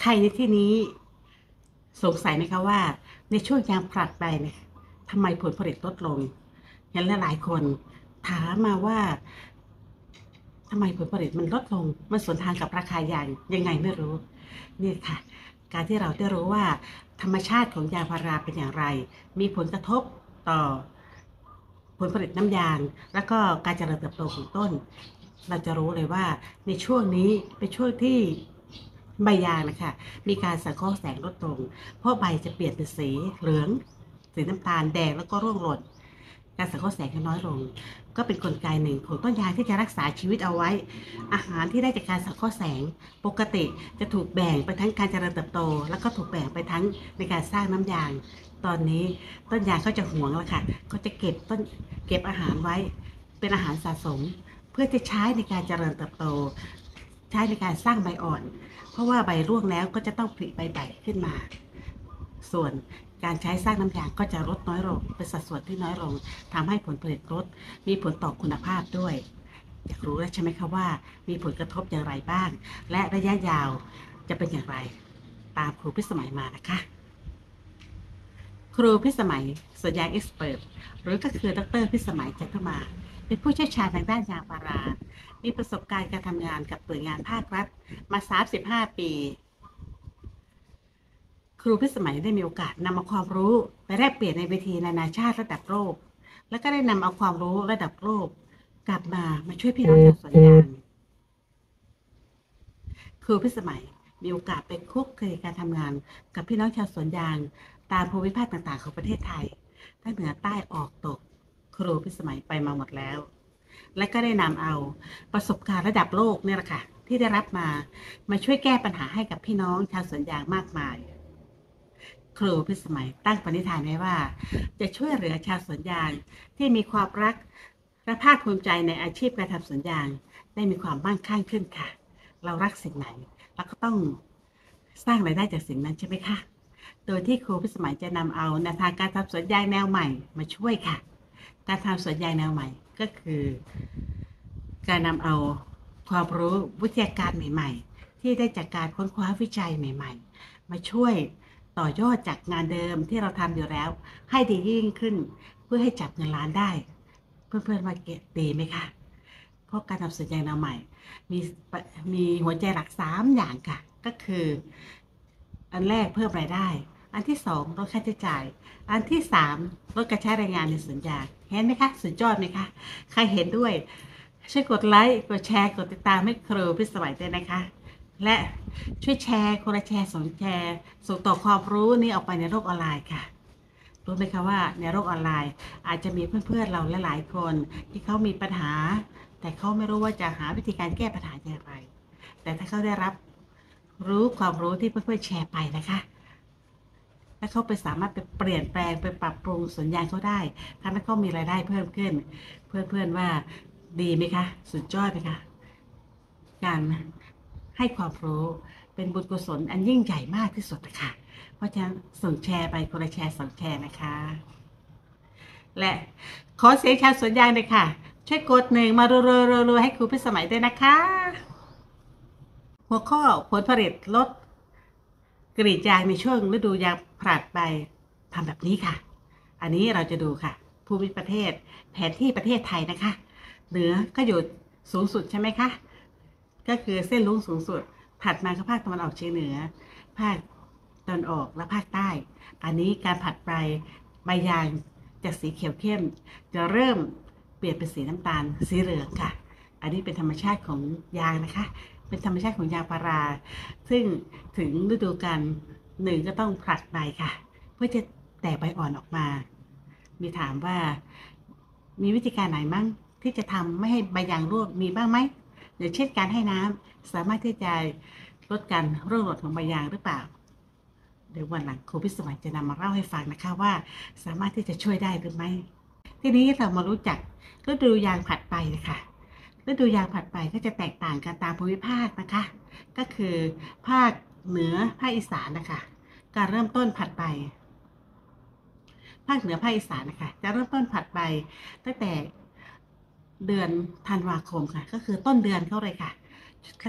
ใครในที่นี้สงสัยไหมคะว่า ในช่วงยางผลัดไปเนี่ยทำไมผลผลิตลดลงเห็นหลายๆคนถามมาว่าทำไมผลผลิตมันลดลง มันสวนทางกับราคายางยังไงไม่รู้ นี่ค่ะ การที่เราได้รู้ว่า ธรรมชาติของยางพาราเป็นอย่างไร มีผลกระทบต่อผลผลิตน้ำยาง แล้วก็การเจริญเติบโตของต้น เราจะรู้เลยว่าในช่วงนี้เป็นช่วงที่ ใบยางนะคะ มีการสังเคราะห์แสงลดลงเพราะใบจะเปลี่ยนเป็นสีเหลือง สีน้ำตาลแดงแล้วก็ร่วงหล่นการสังเคราะห์แสงจะน้อยลง ก็เป็นนกลไกหนึ่งของต้นยางที่จะรักษาชีวิตเอาไว้ อาหารที่ได้จากการสังเคราะห์แสง ปกติจะถูกแบ่งไปทั้งการเจริญเติบโต แล้วก็ถูกแบ่งไปทั้งในการสร้างน้ำยาง ตอนนี้ต้นยางเขาจะห่วงแล้วค่ะเขาจะเก็บต้นเก็บอาหารไว้ เป็นอาหารสะสม เพื่อจะใช้ในการเจริญเติบโต ใช้ในการสร้างใบอ่อน ราะว่าใบร่วงแล้วก็จะต้องผลิใบใหม่ขึ้นมา ส่วนการใช้สร้างน้ำยางก็จะลดน้อยลงเป็นสัดส่วนที่น้อยลงทำให้ผลผลิตลดมีผลต่อคุณภาพด้วย อยากรู้แล้วใช่ไหมคะว่า มีผลกระทบอย่างไรบ้าง และระยะยาวจะเป็นอย่างไร ตามครูพิสมัยมานะคะ ครูพิสมัยสวนยาเอ็กซ์เพรสหรือก็คือดรพิสมัยจันทมา เป็นผู้เชี่ยวชาญทางด้านยางพารา มีประสบการณ์การทำงานกับหน่วยงานภาครัฐ มา 35 ปี ครูพิสมัยได้มีโอกาสนำเอาความรู้ไปแลกเปลี่ยนในเวทีนานาชาติระดับโลก แล้วก็ได้นำเอาความรู้ระดับโลกกลับมามาช่วยพี่น้องชาวสวนยางครูพิสมัยมีโอกาสไปคุกคลีการทำงานกับพี่น้องชาวสวนยาง ตามภูมิภาคต่างๆ ของประเทศไทยทั้งเหนือใต้ออกตก ครูพิสมัยไปมาหมดแล้ว และก็ได้นำเอาประสบการณ์ระดับโลกเนี่ยแหละค่ะที่ได้รับมามาช่วยแก้ปัญหาให้กับพี่น้องชาวสวนยางมากมาย ครูพิสมัยตั้งปณิธานไว้ว่า จะช่วยเหลือชาวสวนยางที่มีความรักและภาคภูมิใจในอาชีพการทำสวนยางได้มีความมั่งคั่งขึ้นค่ะ เรารักสิ่งไหนเราก็ต้องสร้างรายได้จากสิ่งนั้นใช่ไหมคะ โดยที่ครูพิสมัยจะนำเอาแนวทางการทำสวนยางแนวใหม่มาช่วยค่ะ การทำสวนยางแนวใหม่ก็คือ การนำเอาความรู้วิทยาการใหม่ ๆ ที่ได้จากการค้นคว้าวิจัยใหม่ ๆ มาช่วยต่อยอดจากงานเดิมที่เราทำอยู่แล้ว ให้ดียิ่งขึ้นเพื่อให้จับเงินล้านได้ เพื่อนๆว่าเกตดีไหมคะเพราะการทำสวนยางแนวใหม่ มีมีหัวใจหลักสามอย่างค่ะ ก็คือ อันแรกเพิ่มรายได้ อันที่สองลดค่าใช้จ่าย อันที่สามลดการใช้แรงงานในสวนยาง เห็นไหมคะ สุดยอดไหมคะ ใครเห็นด้วย ช่วยกดไลค์ กดแชร์ กดติดตามให้ครูพิสมัยด้วยนะคะ และช่วยแชร์คนละแชร์สองแชร์ ส่งต่อความรู้นี้ออกไปในโลกออนไลน์ค่ะ รู้ไหมคะว่าในโลกออนไลน์ อาจจะมีเพื่อนๆเราหลายๆคน ที่เขามีปัญหา แต่เขาไม่รู้ว่าจะหาวิธีการแก้ปัญหาอย่างไร แต่ถ้าเขาได้รับรู้ความรู้ที่เพื่อนๆแชร์ไปนะคะ และเขาไปสามารถไปเปลี่ยนแปลงไปปรับปรุงสวนยางเขาได้ทำให้เขามีรายได้เพิ่มขึ้น เพื่อนๆว่าดีไหมคะ สุดยอดไหมคะ การให้ความรู้เป็นบุญกุศลอันยิ่งใหญ่มากที่สุดนะคะเพราะฉะนั้นส่งแชร์ไปคนละแชร์สองแชร์นะคะ และขอเสียงชาวสวนยางเลยค่ะ ช่วยกดหนึ่งมารัวๆให้ครูพิสมัยด้วยนะคะ หัวข้อผลผลิตลด กรีดยางในช่วงฤดูยางผลัดไปทำแบบนี้ค่ะ อันนี้เราจะดูค่ะ ภูมิประเทศแผนที่ประเทศไทยนะคะ เหนือก็อยู่สูงสุดใช่ไหมคะก็คือเส้นลุ้งสูงสุด ถัดมาก็ภาคตะวันออกเฉียงเหนือ ภาคตะวันออกและภาคใต้ อันนี้การผัดไปใบยางจากสีเขียวเข้ม จะเริ่มเปลี่ยนเป็นสีน้ำตาลสีเหลืองค่ะ อันนี้เป็นธรรมชาติของยางนะคะ เป็นธรรมชาติของยางพารา ซึ่งถึงฤดูกาลหนึ่งก็ต้องผลัดใบค่ะ เพื่อจะแตกใบอ่อนออกมา มีถามว่ามีวิธีการไหนมั่งที่จะทำไม่ให้ใบยางร่วงมีบ้างไหมอย่างเช่นการให้น้ำสามารถที่จะลดการร่วงหล่นของใบยางหรือเปล่า เดี๋ยววันหลังครูพิสมัยจะนำมาเล่าให้ฟังนะคะว่า สามารถที่จะช่วยได้หรือไม่ ทีนี้เรามารู้จักฤดูยางผัดไปนะคะ ฤดูยางผัดไปก็จะแตกต่างกันตามภูมิภาคนะคะ ก็คือภาคเหนือภาคอีสานนะคะ การเริ่มต้นผัดใบภาคเหนือภาคอีสานนะคะ จะเริ่มต้นผัดใบตั้งแต่เดือนธันวาคมค่ะ ก็คือต้นเดือนเข้าเลยค่ะ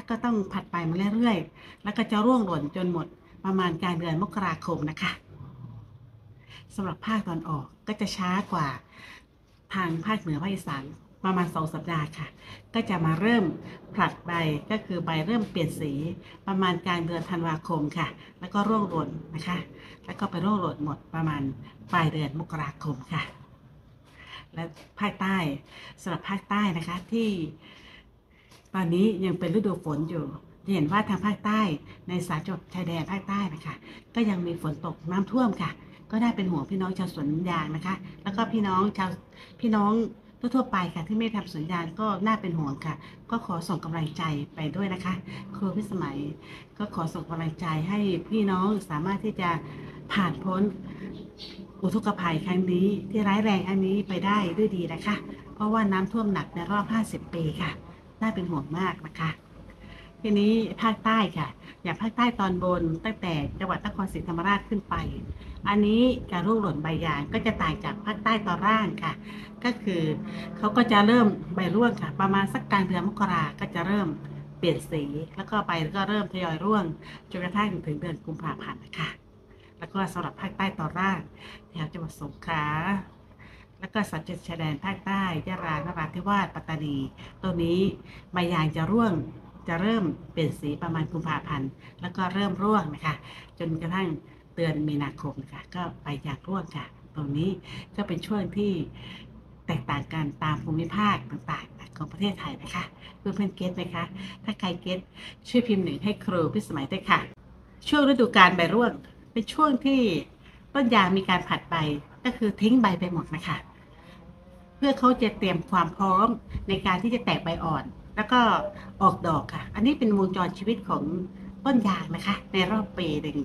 ก็ต้องผัดไปมาเรื่อยๆ แล้วก็จะร่วงหล่นจนหมดประมาณกลางเดือนมกราคมนะคะสำหรับภาคตอนออกก็จะช้ากว่าทางภาคเหนือภาคอีสาน ประมาณสองสัปดาห์ค่ะ ก็จะมาเริ่มผลัดใบก็คือใบเริ่มเปลี่ยนสีประมาณกลางเดือนธันวาคมค่ะ แล้วก็ร่วงหล่นนะคะ แล้วก็ไปร่วงหล่นหมดประมาณปลายเดือนมกราคมค่ะ และภาคใต้สำหรับภาคใต้นะคะที่ ตอนนี้ยังเป็นฤดูฝนอยู่เห็นว่าทางภาคใต้ในสามจังหวัดชายแดนภาคใต้นะคะ ก็ยังมีฝนตกน้ำท่วมค่ะ ก็ได้เป็นห่วงพี่น้องชาวสวนยางนะคะ แล้วก็พี่น้องชาวพี่น้อง ทั่วๆไปค่ะ ที่ไม่ทำสัญญาณก็น่าเป็นห่วงค่ะ ก็ขอส่งกำลังใจไปด้วยนะคะ ครูพิสมัยก็ขอส่งกำลังใจให้พี่น้องสามารถที่จะผ่านพ้นอุทกภัยครั้งนี้ที่ร้ายแรงอันนี้ไปได้ด้วยดีนะคะ เพราะว่าน้ำท่วมหนักในรอบ 50 ปีค่ะ น่าเป็นห่วงมากนะคะ ทีนี้ภาคใต้ค่ะ อย่างภาคใต้ตอนบนตั้งแต่จังหวัดนครศรีธรรมราชขึ้นไป อันนี้การร่วงหล่นใบยางก็จะต่างจากภาคใต้ตอนล่างค่ะ ก็คือเขาก็จะเริ่มใบร่วงค่ะ ประมาณสักกลางเดือนมกราก็จะเริ่มเปลี่ยนสี แล้วก็ใบก็เริ่มทยอยร่วงจนกระทั่งถึงเดือนกุมภาพันธ์นะคะแล้วก็สำหรับภาคใต้ตอนล่างแถวจังหวัดสงขลาแล้วก็สัญจรชายแดนภาคใต้ยะลานราธิวาสปัตตานีตัวนี้ใบยางจะร่วง จะเริ่มเปลี่ยนสีประมาณกุมภาพันธ์แล้วก็เริ่มร่วงนะคะ จนกระทั่งเดือนมีนาคมนะคะก็ใบยางร่วงค่ะ ตรงนี้ก็เป็นช่วงที่แตกต่างกันตามภูมิภาคต่างๆของประเทศไทยนะคะเพื่อนเพื่อนๆเก็ตไหมคะ ถ้าใครเก็ตช่วยพิมพ์หนึ่งให้ครูพิสมัยด้วยค่ะ ช่วงฤดูกาลใบร่วงเป็นช่วงที่ต้นยางมีการผัดใบก็คือทิ้งใบไปหมดนะคะ เพื่อเขาจะเตรียมความพร้อมในการที่จะแตกใบอ่อน แล้วก็ออกดอกค่ะ อันนี้เป็นวงจรชีวิตของต้นยางนะคะ ในรอบปีหนึ่ง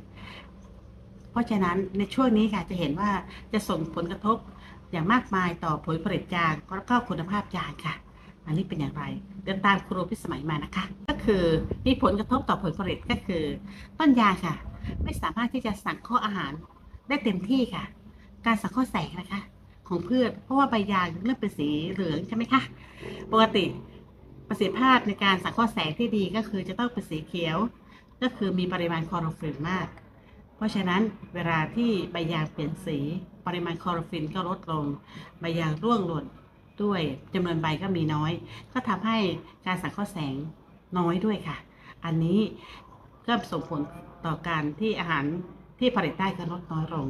เพราะฉะนั้นในช่วงนี้ค่ะจะเห็นว่าจะส่งผลกระทบอย่างมากมายต่อผลผลิตยางแล้วก็คุณภาพยางค่ะ อันนี้เป็นอย่างไรเดินตามครูพิสมัยมานะคะ ก็คือมีผลกระทบต่อผลผลิตก็คือ ต้นยางค่ะ ไม่สามารถที่จะสั่งข้ออาหารได้เต็มที่ค่ะ การสังเคราะห์แสงนะคะ ของพืชเพราะว่าใบยางเริ่มเป็นสีเหลืองใช่ไหมคะปกติ ประสิทธิภาพในการสังเคราะห์แสงที่ดีก็คือจะต้องเป็นสีเขียว ก็คือมีปริมาณคลอโรฟิลมาก เพราะฉะนั้นเวลาที่ใบยางเปลี่ยนสี ปริมาณคลอโรฟิลก็ลดลง ใบยางร่วงหล่นด้วยจำนวนใบก็มีน้อย ก็ทำให้การสังเคราะห์แสงน้อยด้วยค่ะ อันนี้ก็ส่งผลต่อการที่อาหารที่ผลิตได้ก็ลดน้อยลง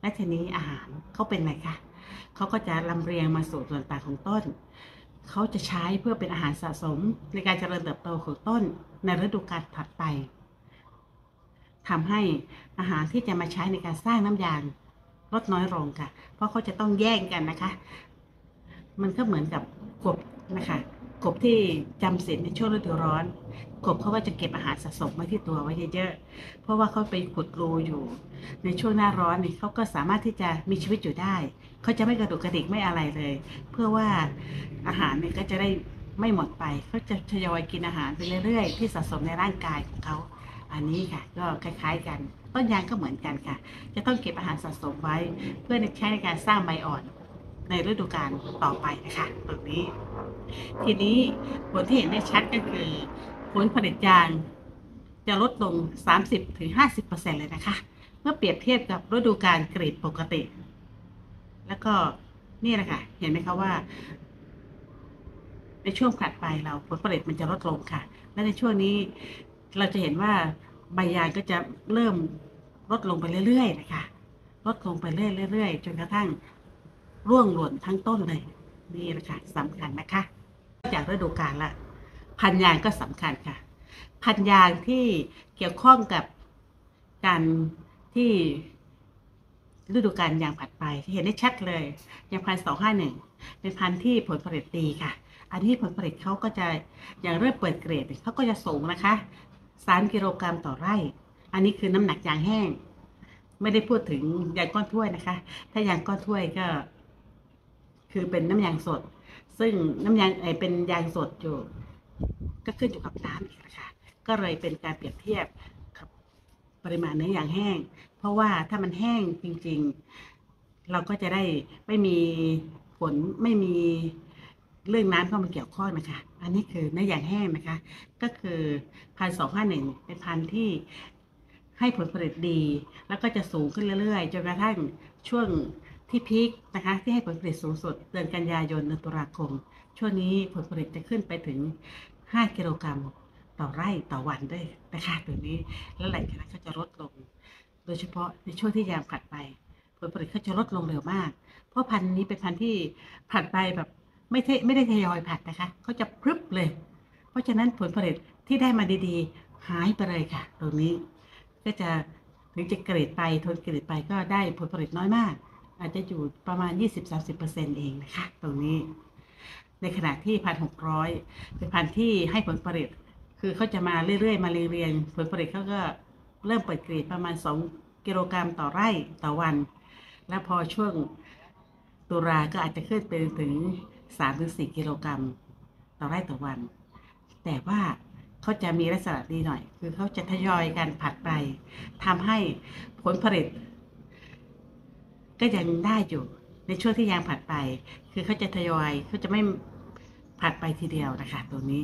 และทีนี้อาหารเขาเป็นไงคะเขาก็จะลำเรียงมาสู่ส่วนต่างของต้น เขาจะใช้เพื่อเป็นอาหารสะสมในการเจริญเติบโตของต้นในฤดูกาลถัดไปทำให้อาหารที่จะมาใช้ในการสร้างน้ำยางลดน้อยลงค่ะ เพราะเขาจะต้องแย่งกันนะคะ มันก็เหมือนกับกบนะคะ กบที่จำศีลในช่วงฤดูร้อน กบเขาก็จะเก็บอาหารสะสมไว้ที่ตัวไว้เยอะๆ เพราะว่าเขาไปขุดรูอยู่ ในช่วงหน้าร้อนนี่เขาก็สามารถที่จะมีชีวิตอยู่ได้ เขาจะไม่กระดุกกระดิกไม่อะไรเลย เพื่อว่าอาหารเนี่ยก็จะได้ไม่หมดไปเขาจะทยอยกินอาหารไปเรื่อยๆ ที่สะสมในร่างกายของเขาอันนี้ค่ะก็คล้ายๆกัน ต้นยางก็เหมือนกันค่ะ จะต้องเก็บอาหารสะสมไว้ เพื่อใช้ในการสร้างใบอ่อน ในฤดูกาลต่อไปนะคะตรงนี้ ทีนี้ผลที่เห็นได้ชัดก็คือ ผลผลิตยางจะลดลง 30-50%เลยนะคะ เมื่อเปรียบเทียบกับฤดูกาลกรีดปกติ แล้วก็นี่แหละค่ะ เห็นไหมคะว่า ในช่วงผลัดไปเราผลผลิตมันจะลดลงค่ะ และในช่วงนี้เราจะเห็นว่าใบยางก็จะเริ่มลดลงไปเรื่อยๆนะคะ ลดลงไปเรื่อยๆจนกระทั่ง ร่วงหล่นทั้งต้นเลย นี่แหละค่ะสำคัญนะคะจากฤดูกาลละพันยางก็สำคัญค่ะ พันยางที่เกี่ยวข้องกับการที่ฤดูกาลยางผัดไปเห็นได้ชัดเลยยางพันสองห้าหนึ่งเป็นพันธุ์ที่ผลผลิตดีค่ะ อันนี้ผลผลิตเขาก็จะอย่างเริ่มเปิดเกรดเขาก็จะสูงนะคะสามกิโลกรัมต่อไร่ อันนี้คือน้ำหนักยางแห้ง ไม่ได้พูดถึงยางก้อนถ้วยนะคะ ถ้ายางก้อนถ้วยก็ คือเป็นน้ำยางสด ซึ่งน้ำยางไอเป็นยางสดอยู่ ก็ขึ้นอยู่กับน้ำอีกนะคะก็เลยเป็นการเปรียบเทียบกับปริมาณเนื้อยางแห้ง เพราะว่าถ้ามันแห้งจริง ๆ เราก็จะได้ไม่มีผลไม่มีเรื่องน้ำเข้ามาเกี่ยวข้องนะคะ อันนี้คือเนื้อยางแห้งนะคะ ก็คือพันสองห้าหนึ่งเป็นพันที่ให้ผลผลิตดี แล้วก็จะสูงขึ้นเรื่อยๆ จนกระทั่งช่วง ที่พีคนะคะ ที่ให้ผลผลิตสูงสุดเดือนกันยายนเดือนตุลาคม ช่วงนี้ผลผลิตจะขึ้นไปถึง 5 กิโลกรัมต่อไร่ต่อวันด้วยนะคะตัวนี้แล้วหลังจากนั้นก็จะลดลง โดยเฉพาะในช่วงที่ยางผลัดไปผลผลิตก็จะลดลงเร็วมาก เพราะพันธุ์นี้เป็นพันธุ์ที่ผลัดไปแบบไม่เทไม่ได้ทยอยผลัดนะคะเขาจะพรึบเลย เพราะฉะนั้นผลผลิตที่ได้มาดีๆ หายไปเลยค่ะ ตรงนี้ก็จะถึงจะเกรดไปทนเกรดไปก็ได้ผลผลิตน้อยมาก อาจจะอยู่ประมาณ 20-30%เองนะคะ ตรงนี้ ในขณะที่พันหกร้อยเป็นพันที่ให้ผลผลิต คือเขาจะมาเรื่อยๆ มาเรียงๆผลผลิตเขาก็เริ่มเปิดเกรดประมาณ 2 กิโลกรัมต่อไร่ต่อวัน แล้วพอช่วงตุลาก็อาจจะขึ้นไปถึง 3-4 กิโลกรัมต่อไร่ต่อวัน แต่ว่าเขาจะมีลักษณะดีหน่อย คือเขาจะทยอยกันผัดไปทำให้ผลผลิต ก็ยังได้อยู่ในช่วงที่ยางผัดไป คือเขาจะทยอยเขาจะไม่ผัดไปทีเดียวนะคะตรงนี้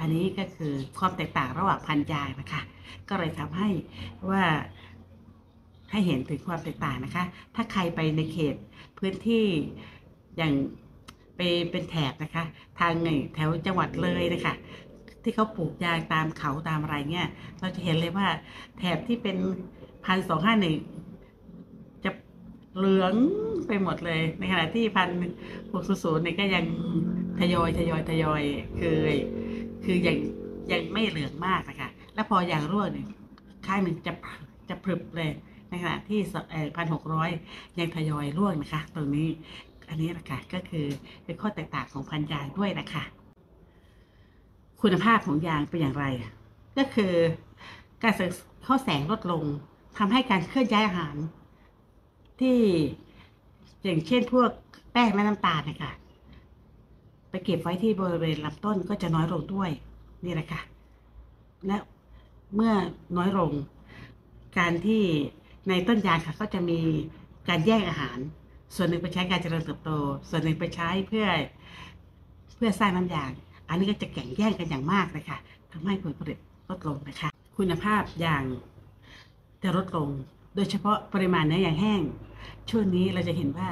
อันนี้ก็คือความแตกต่างระหว่างพันยางนะคะ ก็เลยทำให้ว่าให้เห็นถึงความแตกต่างนะคะ ถ้าใครไปในเขตพื้นที่อย่างไปเป็นแถบนะคะ ทางไงแถวจังหวัดเลยนะคะที่เขาปลูกยางตามเขาตามอะไรเงี้ย เราจะเห็นเลยว่าแถบที่เป็นพันสองห้าหนึ่ง เหลืองไปหมดเลย ในขณะที่พันหกศูนย์เนี่ยก็ยังทยอยทยอยทยอยคือคือยังยังไม่เหลืองมากนะคะแล้วพออย่างรั่วเนี่ยข้างหนึ่งจะจะพรึบเลยในขณะที่พันหกร้อยยังทยอยร่วงนะคะ ตรงนี้อันนี้แหละคะก็คือเป็นข้อแตกต่างของพันยางด้วยนะคะ คุณภาพของยางเป็นอย่างไร ก็คือการเสริมข้อแสงลดลงทำให้การเคลื่อนย้ายอาหาร ที่อย่างเช่นพวกแป้งและน้ำตาลนะคะไปเก็บไว้ที่บริเวณลำต้นก็จะน้อยลงด้วยนี่แหละค่ะและเมื่อน้อยลง การที่ในต้นยางค่ะ ก็จะมีการแยกอาหาร ส่วนหนึ่งไปใช้การเจริญเติบโต ส่วนหนึ่งไปใช้เพื่อเพื่อสร้างน้ำยาง อันนี้ก็จะแข่งแย่งกันอย่างมากเลยค่ะทำให้ผลผลิตลดลงนะคะ คุณภาพยางจะลดลง โดยเฉพาะปริมาณเนื้อยางแห้ง ช่วงนี้เราจะเห็นว่า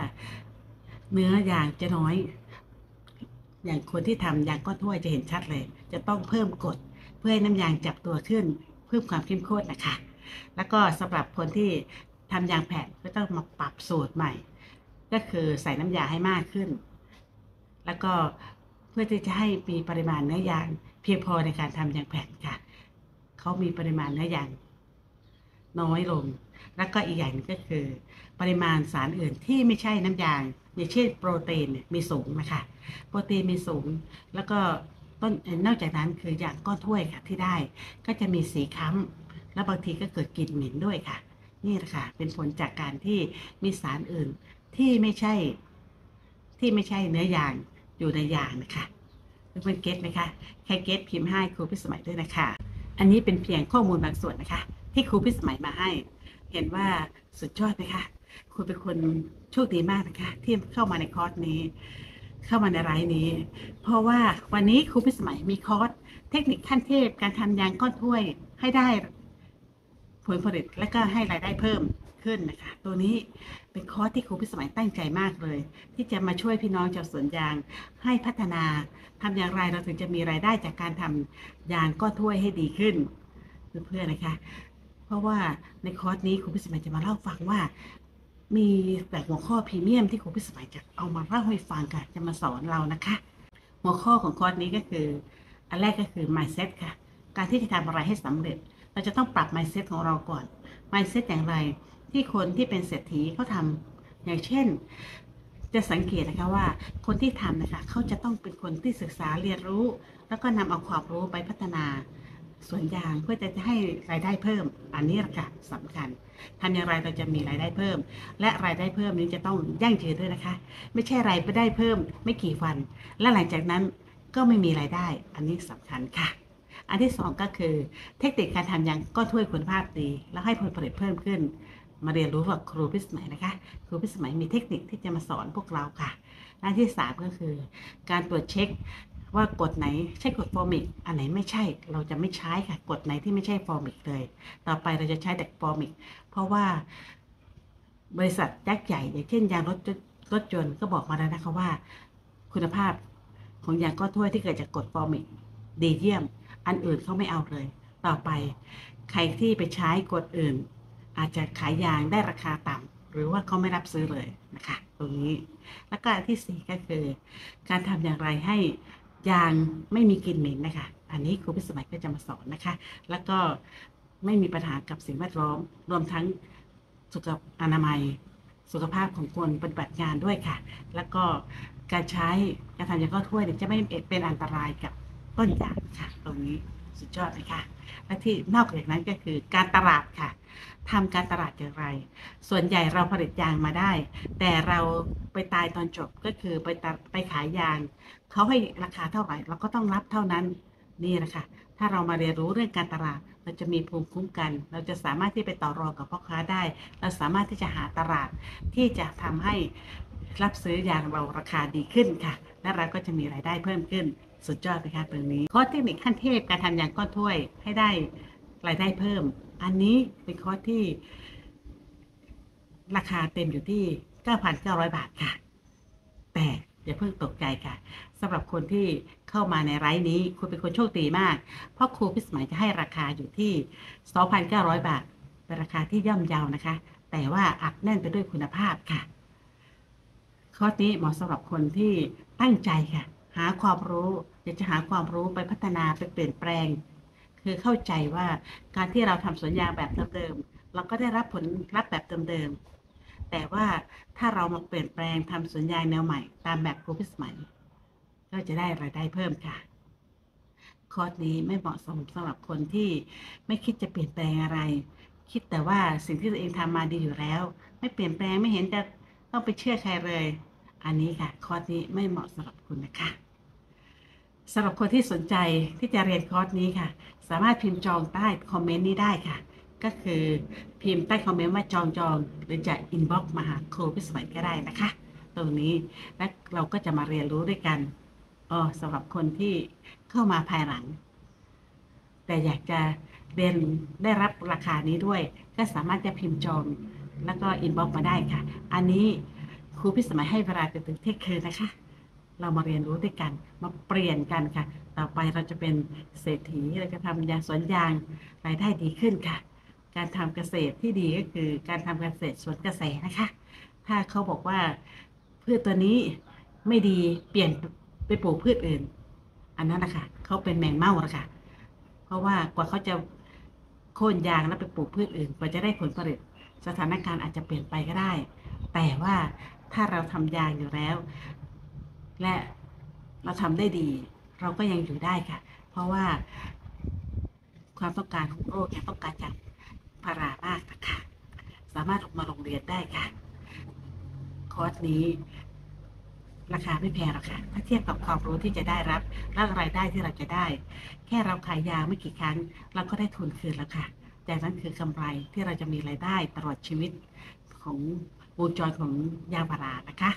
เนื้อยางจะน้อย อย่างคนที่ทำยางก้อนถ้วยจะเห็นชัดเลย จะต้องเพิ่มกดเพื่อให้น้ำยางจับตัวขึ้น เพิ่มความเข้มข้นนะคะ แล้วก็สำหรับคนที่ทำยางแผ่นก็ต้องมาปรับสูตรใหม่ ก็คือใส่น้ำยาให้มากขึ้น แล้วก็เพื่อที่จะให้มีปริมาณเนื้อยางเพียงพอในการทำยางแผ่นค่ะเขามีปริมาณเนื้อยางน้อยลง แล้วก็อีกอย่างนึงก็คือ ปริมาณสารอื่นที่ไม่ใช่น้ำยางอย่างเช่นโปรตีนมีสูงนะคะ โปรตีนมีสูง แล้วก็ต้นเอ่อนอกจากนั้นคืออย่างก้อนถ้วยค่ะที่ได้ ก็จะมีสีค้ำแล้วบางทีก็เกิดกลิ่นเหม็นด้วยค่ะ นี่แหละค่ะเป็นผลจากการที่มีสารอื่นที่ไม่ใช่ที่ไม่ใช่เนื้อยางอยู่ในยางนะคะเพื่อน get ไหมคะใคร get พิมพ์ให้ครูพิศมัยด้วยนะคะ อันนี้เป็นเพียงข้อมูลบางส่วนนะคะ ที่ครูพิศมัยมาให้ เห็นว่าสุดยอดไหมคะคุณเป็นคนโชคดีมากนะคะที่เข้ามาในคอร์สนี้ เข้ามาในไลน์นี้ เพราะว่าวันนี้ครูพิศมัยมีคอร์สเทคนิคขั้นเทพการทำยางก้อนถ้วยให้ได้ผลผลิตและก็ให้รายได้เพิ่มขึ้นนะคะ ตัวนี้เป็นคอร์สที่ครูพิศมัยตั้งใจมากเลย ที่จะมาช่วยพี่น้องชาวสวนยาง ให้พัฒนาทำอย่างไรเราถึงจะมีรายได้จากการทำยางก้อนถ้วยให้ดีขึ้นเพื่อนๆนะคะ เพราะว่าในคอร์สนี้ครูพิศมัยจะมาเล่าฟังว่า มีแต่หัวข้อพรีเมียมที่ครูพิศมัยจะเอามาเล่าให้ฟังค่ะ จะมาสอนเรานะคะ หัวข้อของคอร์สนี้ก็คือ อันแรกก็คือ mindset ค่ะ การที่จะทำอะไรให้สำเร็จ เราจะต้องปรับ mindset ของเราก่อน mindset อย่างไรที่คนที่เป็นเศรษฐีเขาทำอย่างเช่น จะสังเกตนะคะว่าคนที่ทำนะคะเขาจะต้องเป็นคนที่ศึกษาเรียนรู้ แล้วก็นำเอาความรู้ไปพัฒนา สวนยางเพื่อจะให้รายได้เพิ่ม อันนี้ค่ะสำคัญทำอย่างไรเราจะมีรายได้เพิ่ม และรายได้เพิ่มนี้จะต้องยั่งยืนด้วยนะคะ ไม่ใช่รายได้เพิ่มไม่กี่วัน และหลังจากนั้นก็ไม่มีรายได้ อันนี้สำคัญค่ะ อันที่สองก็คือ เทคนิคการทำยางก้อนถ้วยคุณภาพดี แล้วให้ผลผลิตเพิ่มขึ้น มาเรียนรู้กับครูพิศมัยนะคะ ครูพิศมัยมีเทคนิคที่จะมาสอนพวกเราค่ะด้านที่ 3 ก็คือ การตรวจเช็ค ว่ากรดไหนใช่กรดฟอร์มิกอันไหนไม่ใช่เราจะไม่ใช้ค่ะกรดไหนที่ไม่ใช่ฟอร์มิกเลย ต่อไปเราจะใช้แต่ฟอร์มิกเพราะว่าบริษัทยักษ์ใหญ่อย่างเช่นยางรถรถยนต์ก็บอกมาแล้วนะคะว่า คุณภาพของยางก้อนถ้วยที่เกิดจากกรดฟอร์มิกดีเยี่ยม อันอื่นเขาไม่เอาเลย ต่อไปใครที่ไปใช้กฎอื่น อาจจะขายยางได้ราคาต่ำหรือว่าเขาไม่รับซื้อเลยนะคะ ตรงนี้ แล้วก็อันที่สี่ก็คือ การทำอย่างไรให้ ยางไม่มีกลิ่นเหม็นนะคะ อันนี้ครูพิสมัยก็จะมาสอนนะคะ แล้วก็ไม่มีปัญหากับสิ่งแวดล้อม รวมทั้งสุขอนามัย สุขภาพของคนปฏิบัติงานด้วยค่ะ แล้วก็การใช้การทำยาก้อถ้วยเนี่ยจะไม่เป็นอันตรายกับต้นยางค่ะ ตรงนี้สุดยอดเลยค่ะ และที่นอกจากนั้นก็คือการตลาดค่ะทำการตลาดอย่างไร ส่วนใหญ่เราผลิตยางมาได้ แต่เราไปตายตอนจบก็คือไปไปขายยาง เขาให้ราคาเท่าไหร่เราก็ต้องรับเท่านั้นนี่แหละค่ะถ้าเรามาเรียนรู้เรื่องการตลาด เราจะมีภูมิคุ้มกัน เราจะสามารถที่ไปต่อรองกับพ่อค้าได้ เราสามารถที่จะหาตลาดที่จะทำให้รับซื้อยางเราราคาดีขึ้นค่ะ และเราก็จะมีรายได้เพิ่มขึ้น สุดยอดนะคะตรงนี้คอร์สเทคนิคขั้นเทพการทำยางก้อนถ้วยให้ได้รายได้เพิ่ม อันนี้เป็นคอร์สที่ ราคาเต็มอยู่ที่ 9,900 บาทค่ะ แต่ อย่าเพิ่งตกใจค่ะสำหรับคนที่เข้ามาในไลฟ์นี้ คุณเป็นคนโชคดีมาก เพราะครูพิสมัยจะให้ราคาอยู่ที่ 2,900 บาท เป็นราคาที่ย่อมเยาวนะคะ แต่ว่าอัดแน่นไปด้วยคุณภาพค่ะคอนี้เหมาะสำหรับคนที่ตั้งใจค่ะ หาความรู้อยากจะหาความรู้ไปพัฒนาไปเปลี่ยนแปลง คือเข้าใจว่าการที่เราทำสวนยาแบบเดิมๆเราก็ได้รับผลลัพธ์แบบเดิมๆ แต่ว่าถ้าเรามาเปลี่ยนแปลงทำสวนยางแนวใหม่ ตามแบบครูพิสมัย ก็จะได้รายได้เพิ่มค่ะ คอร์สนี้ไม่เหมาะสมสำหรับคนที่ไม่คิดจะเปลี่ยนแปลงอะไร คิดแต่ว่าสิ่งที่ตัวเองทำมาดีอยู่แล้ว ไม่เปลี่ยนแปลงไม่เห็นจะต้องไปเชื่อใครเลย อันนี้ค่ะ คอร์สนี้ไม่เหมาะสำหรับคุณนะคะสำหรับคนที่สนใจที่จะเรียนคอร์สนี้ค่ะ สามารถพิมพ์จองใต้คอมเมนต์นี้ได้ค่ะ ก็คือพิมพ์ใต้คอมเมนต์ว่าจองจองหรือจะ inbox มาหาครูพิศมัยก็ได้นะคะ ตรงนี้และเราก็จะมาเรียนรู้ด้วยกันอ๋อสำหรับคนที่เข้ามาภายหลัง แต่อยากจะเรียนได้รับราคานี้ด้วย ก็สามารถจะพิมพ์จองแล้วก็ inbox มาได้ค่ะ อันนี้ครูพิศมัยให้เวลาจนถึงเที่ยงคืนนะคะ เรามาเรียนรู้ด้วยกัน มาเปลี่ยนกันค่ะ ต่อไปเราจะเป็นเศรษฐีเราจะทำยางสวนยางรายได้ดีขึ้นค่ะ การทำเกษตรที่ดีก็คือการทำเกษตรสวนกระแสนะคะ ถ้าเขาบอกว่าพืชตัวนี้ไม่ดีเปลี่ยนไปปลูกพืชอื่น อันนั้นนะคะเขาเป็นแมงเม่าละค่ะเพราะว่ากว่าเขาจะโค่นยางแล้วไปปลูกพืชอื่นกว่าจะได้ผลผลิตสถานการณ์อาจจะเปลี่ยนไปก็ได้ แต่ว่าถ้าเราทำยางอยู่แล้ว และเราทำได้ดี เราก็ยังอยู่ได้ค่ะ เพราะว่าความต้องการของโลกยังต้องการจาก พารามากนะคะสามารถออกมาโรงเรียนได้ค่ะ คอร์สนี้ราคาไม่แพงหรอกค่ะ ถ้าเทียบกับความรู้ที่จะได้รับและรายได้ที่เราจะได้ แค่เราขายยาไม่กี่ครั้ง เราก็ได้ทุนคืนแล้วค่ะจากนั้นคือกำไรที่เราจะมีรายได้ตลอดชีวิตของวงจรของยางพารานะคะ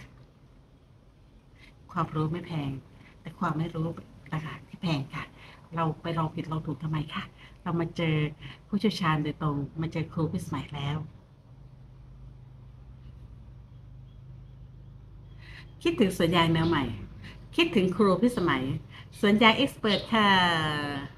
ความรู้ไม่แพง แต่ความไม่รู้ราคาที่แพงค่ะ เราไปลองผิดลองถูกทำไมคะเรามาเจอผู้เชี่ยวชาญโดยตรง มาเจอครูพิสมัยแล้ว คิดถึงสวนยางแนวใหม่ คิดถึงครูพิสมัยสวนยางเอ็กซ์เพรสค่ะ